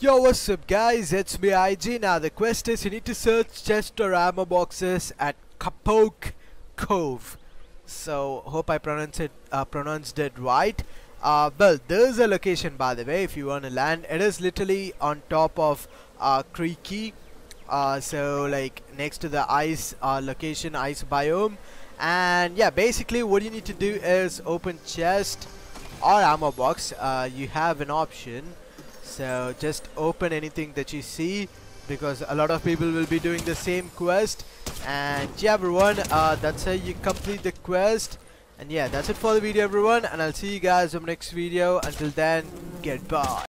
Yo, what's up guys? It's me IG. Now the quest is you need to search chest or ammo boxes at Kapok Cove. So hope I pronounce it uh, pronounced it right. Uh, well, there's a location by the way if you want to land. It is literally on top of uh, Creeky. Uh, so like next to the ice uh, location, ice biome. And yeah, basically what you need to do is open chest or ammo box. Uh, you have an option so just open anything that you see because a lot of people will be doing the same quest. And yeah everyone uh, that's how you complete the quest. And yeah that's it for the video everyone. And I'll see you guys in the next video. Until then goodbye